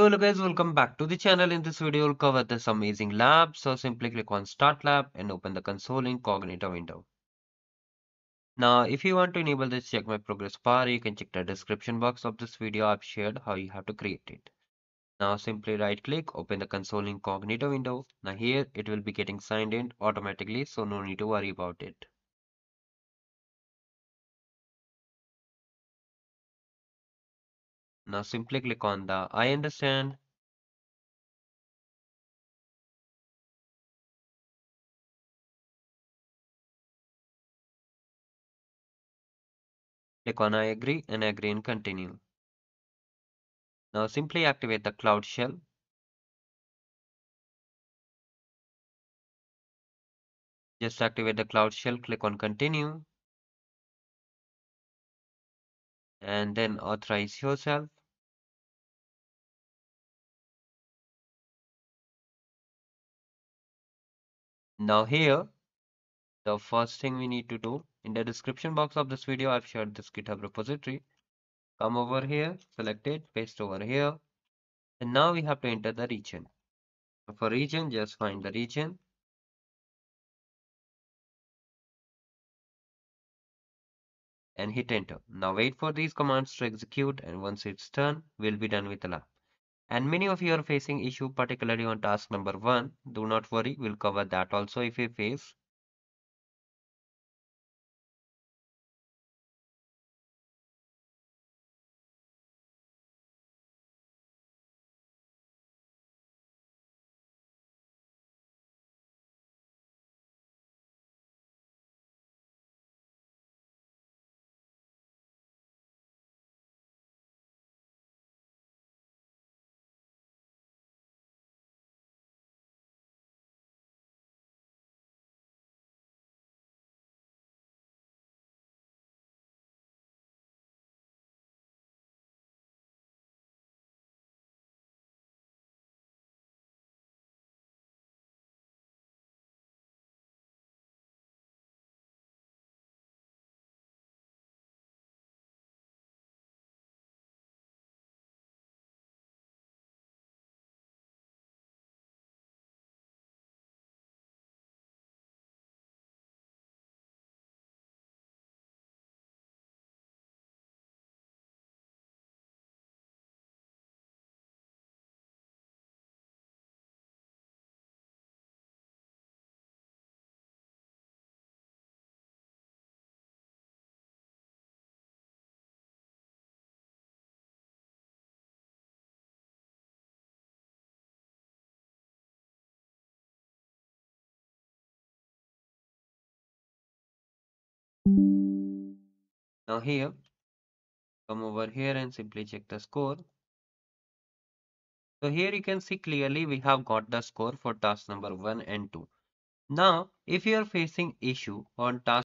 Hello guys, welcome back to the channel. In this video, we'll cover this amazing lab. So simply click on Start Lab and open the console incognito window. Now, if you want to enable this check my progress bar, you can check the description box of this video. I've shared how you have to create it. Now simply right click, open the console incognito window. Now here it will be getting signed in automatically, so no need to worry about it. Now simply click on the I understand Click on I agree and agree and continue. Now simply activate the Cloud Shell. Just activate the Cloud Shell, click on continue. And then authorize yourself. Now here, the first thing we need to do, in the description box of this video, I've shared this GitHub repository. Come over here, select it, paste over here. And now we have to enter the region. For region, just find the region. And hit enter. Now wait for these commands to execute and once it's done, we'll be done with the lab. And many of you are facing issue particularly on task number one. Do not worry, we'll cover that also if you face. Now here, come over here and simply check the score. So here you can see clearly we have got the score for task number 1 and 2. Now, if you are facing issue on task